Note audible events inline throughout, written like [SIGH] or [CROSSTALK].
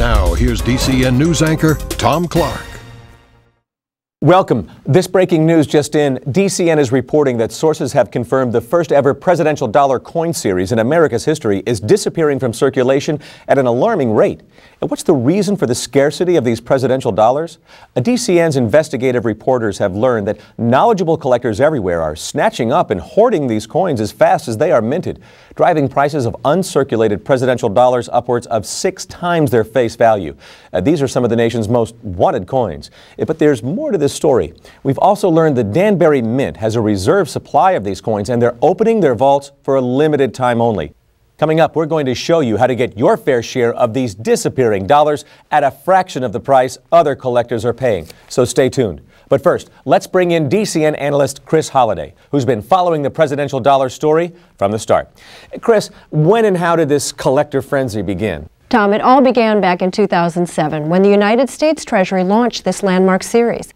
Now, here's DCN News anchor Tom Clark. Welcome. This breaking news just in. DCN is reporting that sources have confirmed the first ever presidential dollar coin series in America's history is disappearing from circulation at an alarming rate. And what's the reason for the scarcity of these presidential dollars? DCN's investigative reporters have learned that knowledgeable collectors everywhere are snatching up and hoarding these coins as fast as they are minted, driving prices of uncirculated presidential dollars upwards of six times their face value. Uh, these are some of the nation's most wanted coins. But there's more to this this story. We've also learned the Danbury Mint has a reserve supply of these coins and they're opening their vaults for a limited time only. Coming up, we're going to show you how to get your fair share of these disappearing dollars at a fraction of the price other collectors are paying. So stay tuned. But first, let's bring in DCN analyst Chris Holliday, who's been following the presidential dollar story from the start. Chris, when and how did this collector frenzy begin? Tom, it all began back in 2007 when the United States Treasury launched this landmark series.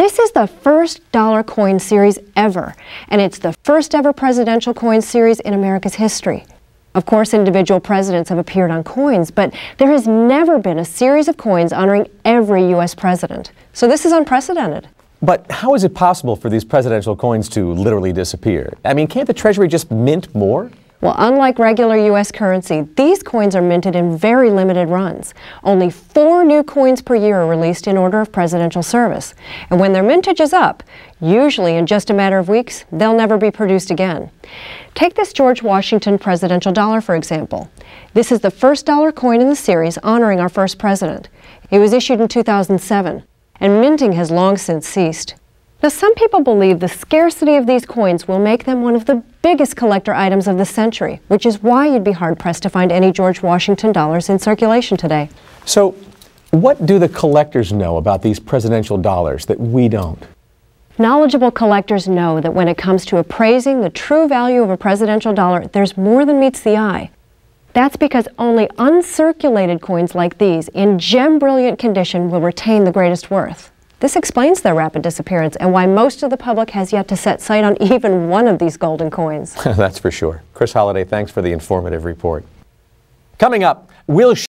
This is the first dollar coin series ever, and it's the first ever presidential coin series in America's history. Of course, individual presidents have appeared on coins, but there has never been a series of coins honoring every U.S. president. So this is unprecedented. But how is it possible for these presidential coins to literally disappear? I mean, can't the Treasury just mint more? Well, unlike regular U.S. currency, these coins are minted in very limited runs. Only four new coins per year are released in order of presidential service. And when their mintage is up, usually in just a matter of weeks, they'll never be produced again. Take this George Washington presidential dollar, for example. This is the first dollar coin in the series honoring our first president. It was issued in 2007, and minting has long since ceased. Now, some people believe the scarcity of these coins will make them one of the biggest collector items of the century, which is why you'd be hard pressed to find any George Washington dollars in circulation today. So, what do the collectors know about these presidential dollars that we don't? Knowledgeable collectors know that when it comes to appraising the true value of a presidential dollar, there's more than meets the eye. That's because only uncirculated coins like these, in gem brilliant condition, will retain the greatest worth. This explains their rapid disappearance and why most of the public has yet to set sight on [LAUGHS] even one of these golden coins. [LAUGHS] That's for sure. Chris Holliday, thanks for the informative report. Coming up, we'll